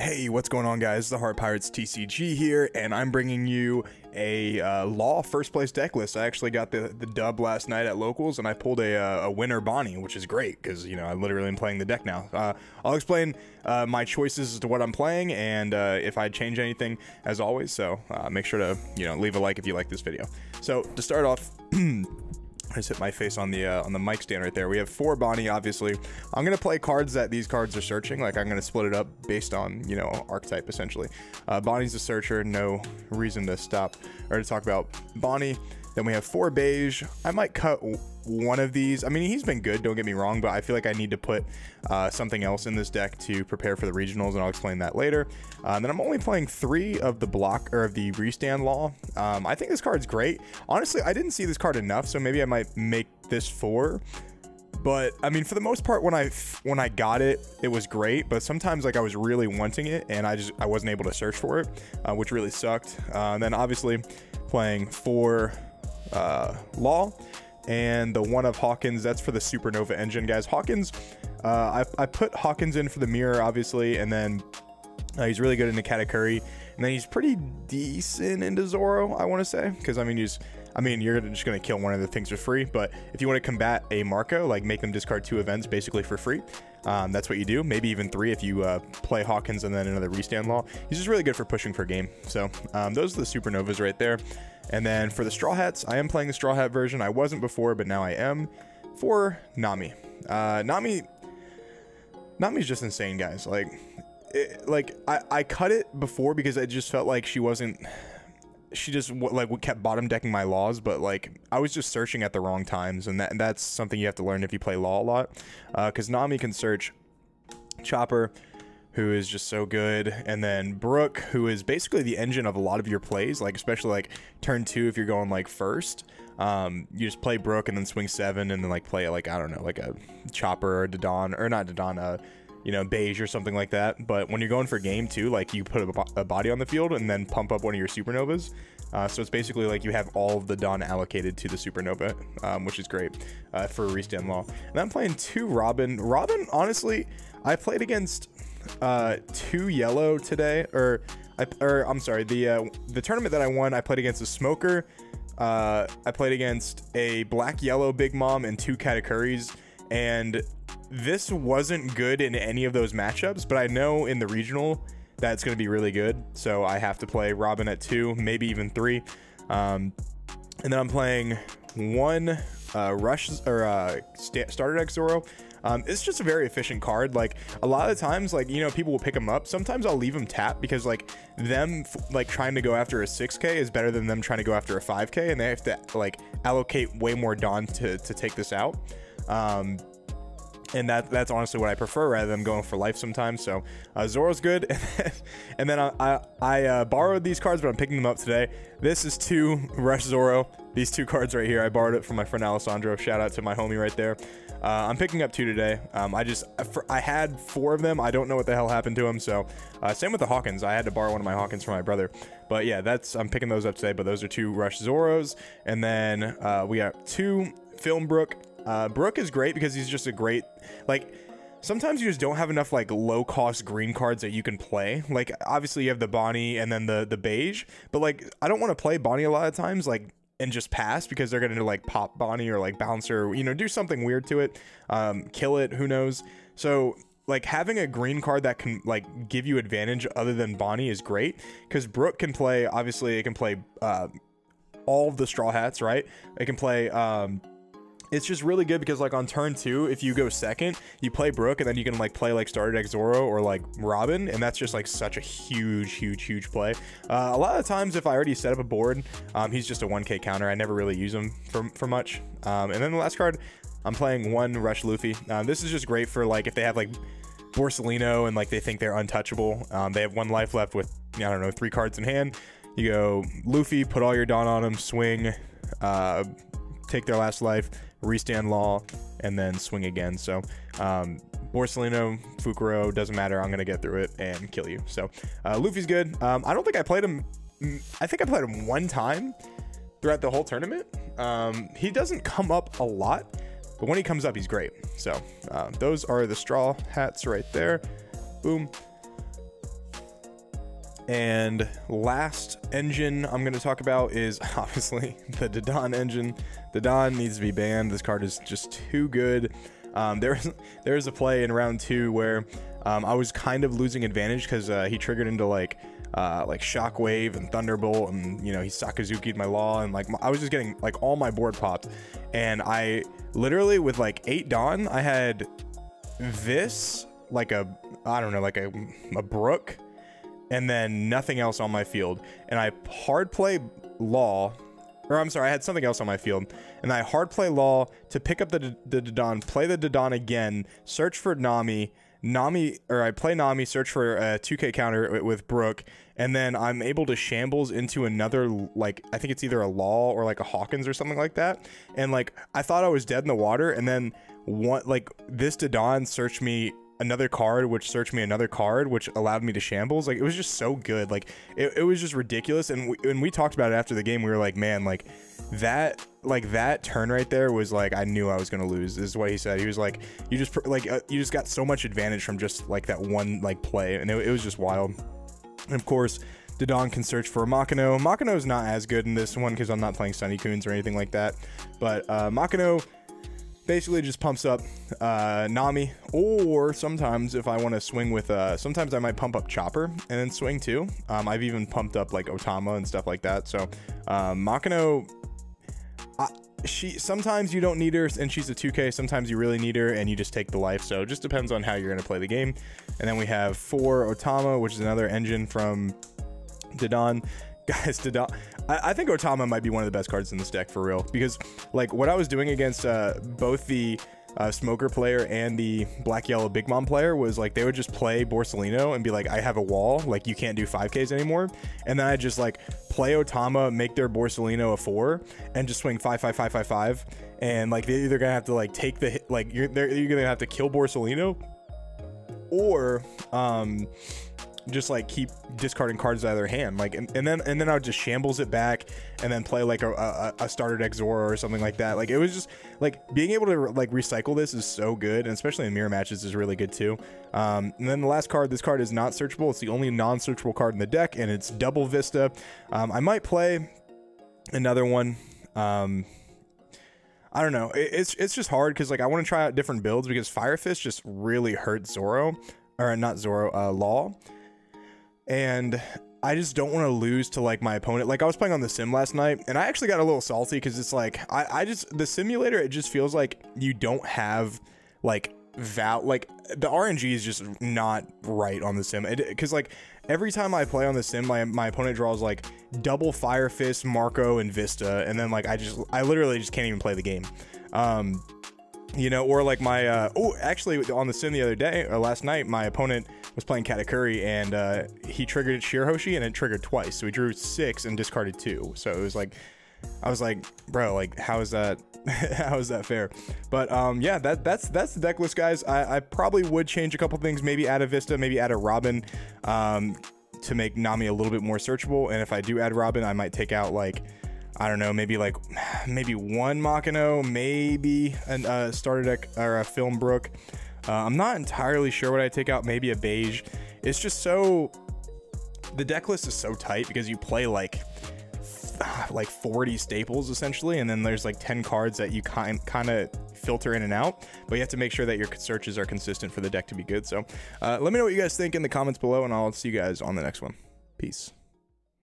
Hey, what's going on, guys? The Heart Pirates TCG here, and I'm bringing you a uh, Law first place deck list. I actually got the, the dub last night at locals, and I pulled a, uh, a winner Bonnie, which is great because you know I literally am playing the deck now. Uh, I'll explain uh, my choices as to what I'm playing and uh, if I change anything as always. So make sure to you know leave a like if you like this video. So to start off. I just hit my face on the uh, on the mic stand right there. We have four Bonnie, obviously. I'm gonna play cards that these cards are searching. Like I'm gonna split it up based on you know archetype essentially. Uh, Bonnie's a searcher. No reason to stop or to talk about Bonnie. Then we have four Bege. I might cut one of these. I mean, he's been good, don't get me wrong, but I feel like I need to put uh, something else in this deck to prepare for the regionals, and I'll explain that later. Uh, and then I'm only playing three of the block or of the restand law. Um, I think this card's great. Honestly, I didn't see this card enough, so maybe I might make this four but I mean, for the most part, when I when I got it, it was great. But sometimes, like I was really wanting it, and I just I wasn't able to search for it, uh, which really sucked. Uh, and then obviously, playing for uh, Law and the one of Hawkins. That's for the Supernova engine, guys. Hawkins, uh, I, I put Hawkins in for the mirror, obviously, and then uh, he's really good into Katakuri, and then he's pretty decent into Zoro, I want to say, because I mean he's. I mean, you're just going to kill one of the things for free, but if you want to combat a Marco, like make them discard two events basically for free, um, that's what you do. Maybe even three if you uh, play Hawkins and then another restand law. He's just really good for pushing for a game. So um, those are the supernovas right there. And then for the Straw Hats, I am playing the Straw Hat version. I wasn't before, but now I am. For Nami. Uh, Nami... Nami's just insane, guys. Like, it, like I, I cut it before because I just felt like she wasn't she just like kept bottom decking my laws but like i was just searching at the wrong times and that and that's something you have to learn if you play law a lot because uh, nami can search chopper who is just so good. And then Brook, who is basically the engine of a lot of your plays, like especially like turn two if you're going like first. Um, you just play Brook and then swing seven and then like play like I don't know, like a chopper or Dodon or not Dodon, uh, you know, Bege or something like that. But when you're going for game two, like you put a, a body on the field and then pump up one of your supernovas. Uh, so it's basically like you have all of the DON allocated to the supernova, um, which is great uh, for restand law. And I'm playing two Robin. Robin, honestly, I played against uh, two yellow today, or I, or I'm sorry, the uh, the tournament that I won, I played against a smoker. Uh, I played against a black yellow big mom and two katakuris, and this wasn't good in any of those matchups. But I know in the regional that's going to be really good, so I have to play Robin at two, maybe even three. Um, and then I'm playing one uh, rush or uh, starter deck Zoro um, it's just a very efficient card. Like a lot of times, like you know, people will pick them up. Sometimes I'll leave them tapped because like them like trying to go after a 6k is better than them trying to go after a 5k, and they have to like allocate way more DON to to take this out. Um, and that that's honestly what I prefer rather than going for life sometimes. So uh, Zoro's good, and then I I, I uh, borrowed these cards, but I'm picking them up today. This is two Rush Zoro. These two cards right here. I borrowed it from my friend Alessandro. Shout out to my homie right there. Uh, I'm picking up two today. Um, I just I had four of them. I don't know what the hell happened to them. So uh, same with the Hawkins. I had to borrow one of my Hawkins from my brother. But yeah, that's I'm picking those up today. But those are two Rush Zoros, and then uh, we got two Film Brook. Uh, Brook is great because he's just a great like sometimes you just don't have enough like low cost green cards that you can play. Like obviously you have the Bonnie and then the the Bege, but like I don't want to play Bonnie a lot of times. Like and just pass because they're gonna like pop Bonnie or like bounce bouncer, you know, do something weird to it, um, kill it, who knows. So like having a green card that can like give you advantage other than Bonnie is great because Brook can play. Obviously, it can play uh, all of the Straw Hats, right? It can play. Um, it's just really good because like on turn two, if you go second, you play Brook and then you can like play like starter deck Zoro or like Robin, and that's just like such a huge, huge, huge play. Uh, a lot of times, if I already set up a board, um, he's just a 1k counter. I never really use him for, for much. Um, and then the last card, I'm playing one Rush Luffy. Uh, this is just great for like if they have like Borsalino and like they think they're untouchable. Um, they have one life left with I don't know three cards in hand. You go Luffy, put all your DON on him, swing, uh, take their last life restand law, and then swing again. So um, Borsalino, Fukuro, doesn't matter. I'm going to get through it and kill you. So uh, Luffy's good. Um, I don't think I played him. Mm, I think I played him one time throughout the whole tournament. Um, he doesn't come up a lot, but when he comes up, he's great. So uh, those are the straw hats right there. Boom. And last engine I'm going to talk about is obviously the Dodon engine. Dodon needs to be banned. This card is just too good. Um, there a play in round two where um, I was kind of losing advantage because uh, he triggered into like uh, like Shockwave and Thunderbolt, and you know he Sakazuki'd my Law, and like I was just getting like all my board popped, and I literally with like eight DON, I had this like a I don't know like a a Brook, and then nothing else on my field, and I hard play Law or I'm sorry, I had something else on my field, and I hard play Law to pick up the the Dodon, play the Dodon again, search for Nami, Nami, or I play Nami, search for a 2K counter with Brook, and then I'm able to shambles into another, like, I think it's either a Law or like a Hawkins or something like that. And like, I thought I was dead in the water, and then one, like, this Dodon searched me another card which searched me another card which allowed me to shambles like it was just so good like it, it was just ridiculous and we, and we talked about it after the game we were like man like that like that turn right there was like I knew I was gonna lose. This is what he said. He was like, you just like uh, you just got so much advantage from just like that one like play, and it, it was just wild. And of course, Dodon can search for Makino. Makino is not as good in this one because I'm not playing Sunny Coons or anything like that. But uh, Makino basically just pumps up uh, Nami, or sometimes if I want to swing with, uh, sometimes I might pump up Chopper and then swing too. Um, I've even pumped up like Otama and stuff like that. So um, Makino she sometimes you don't need her and she's a 2k sometimes you really need her and you just take the life so it just depends on how you're going to play the game and then we have four otama which is another engine from Dodon guys Dodon I, I, think otama might be one of the best cards in this deck for real because like what i was doing against uh, both the uh, smoker player and the black yellow big mom player was like they would just play Borsalino and be like, I have a wall, like you can't do 5Ks anymore. And then I just like play Otama, make their Borsalino a four, and just swing five five five five five. And like they're either gonna have to like take the hit, like you're they're you're gonna have to kill Borsalino, or um just like keep discarding cards out of their hand. Like and, and then and then i would just shambles it back and then play like a, a, a starter deck Zoro or something like that. Like it was just like being able to like recycle this is so good and especially in mirror matches is really good too. Um, and then the last card this card is not searchable. It's the only non-searchable card in the deck and it's double vista. Um, i might play another one. Um, I don't know. It's it's just hard because like I want to try out different builds because Fire Fist just really hurt Zoro, or not Zoro, uh, Law and I just don't want to lose to like my opponent. Like I was playing on the sim last night, and I actually got a little salty because it's like I, I just the simulator. It just feels like you don't have like val like the RNG is just not right on the sim. Because like every time I play on the sim, my my opponent draws like double Fire Fist, Marco, and Vista, and then like I just I literally just can't even play the game. Um, you know, or like my uh, oh, actually on the sim the other day or last night, my opponent was playing Katakuri and uh, he triggered Shirahoshi and it triggered twice, so he drew six and discarded two. So it was like, I was like, bro, like how is that? how is that fair? But um, yeah, that that's that's the deck list, guys. I, I probably would change a couple things, maybe add a Vista, maybe add a Robin. Um, to make Nami a little bit more searchable, and if I do add Robin, I might take out like I don't know, maybe like maybe one Makino, maybe a uh, starter deck or a Film Brook. Uh, I'm not entirely sure what I take out. Maybe a Bege. It's just so the deck list is so tight because you play like like 40 staples essentially, and then there's like 10 cards that you kind kind of filter in and out. But you have to make sure that your searches are consistent for the deck to be good. So uh, let me know what you guys think in the comments below, and I'll see you guys on the next one. Peace.